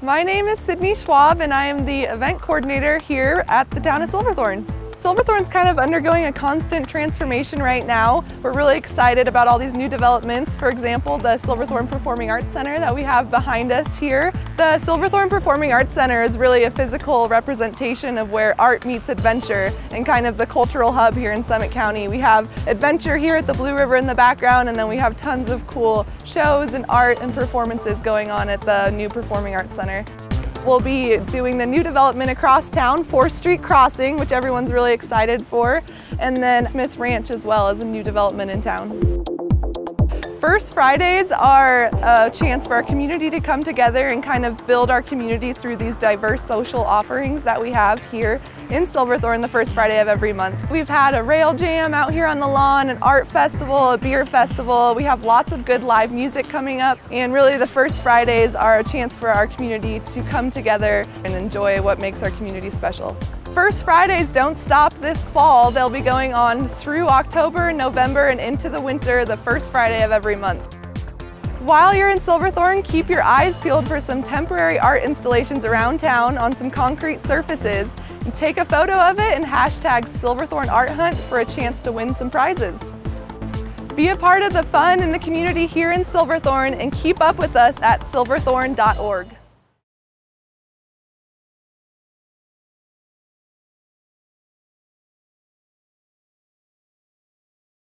My name is Sydney Schwab and I am the event coordinator here at the town of Silverthorne. Silverthorne's kind of undergoing a constant transformation right now. We're really excited about all these new developments. For example, the Silverthorne Performing Arts Center that we have behind us here. The Silverthorne Performing Arts Center is really a physical representation of where art meets adventure and kind of the cultural hub here in Summit County. We have adventure here at the Blue River in the background and then we have tons of cool shows and art and performances going on at the new Performing Arts Center. We'll be doing the new development across town, 4th Street Crossing, which everyone's really excited for, and then Smith Ranch as well as a new development in town. First Fridays are a chance for our community to come together and kind of build our community through these diverse social offerings that we have here in Silverthorne the first Friday of every month. We've had a rail jam out here on the lawn, an art festival, a beer festival. We have lots of good live music coming up and really the first Fridays are a chance for our community to come together and enjoy what makes our community special. First Fridays don't stop this fall. They'll be going on through October, November, and into the winter, the first Friday of every month. While you're in Silverthorne, keep your eyes peeled for some temporary art installations around town on some concrete surfaces. Take a photo of it and hashtag Silverthorne Art Hunt for a chance to win some prizes. Be a part of the fun in the community here in Silverthorne and keep up with us at silverthorne.org.